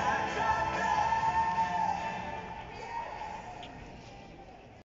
Jackson!